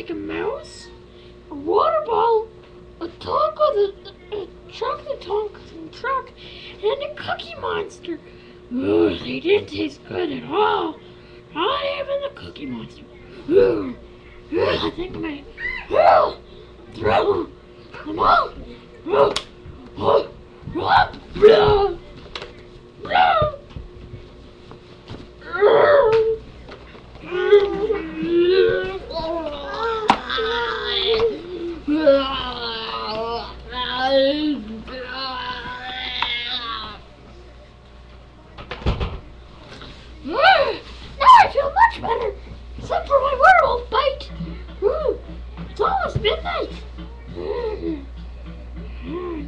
like a mouse, a water ball, a taco, the a chocolate taco truck, and a cookie monster. Ugh, they didn't taste good at all. Not even the cookie monster. Ugh. Ugh, I think my ugh, throw them. Much better, except for my werewolf bite. Ooh, It's almost midnight.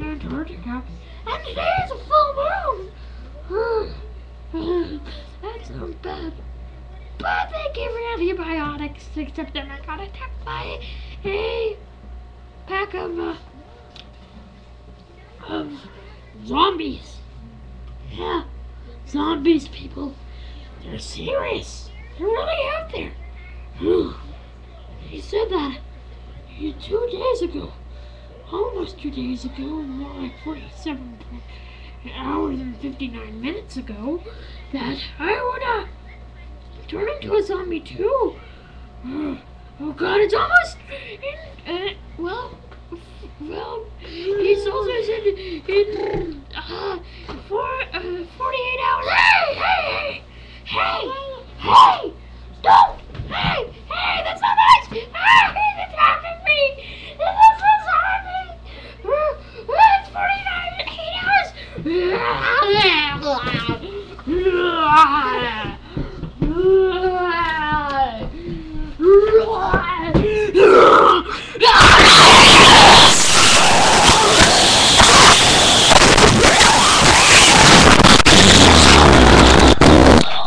Antarctica. And today is a full moon. That sounds bad. But they gave me antibiotics, except then I got attacked by a pack of, uh, of zombies. Yeah, zombies, people. They're serious. They're really out there. He said that two days ago. Almost two days ago, more like 47 hours and 59 minutes ago, that I would, uh, turn into a zombie too. Uh, oh god, it's almost in, uh, well, well, he's also said in,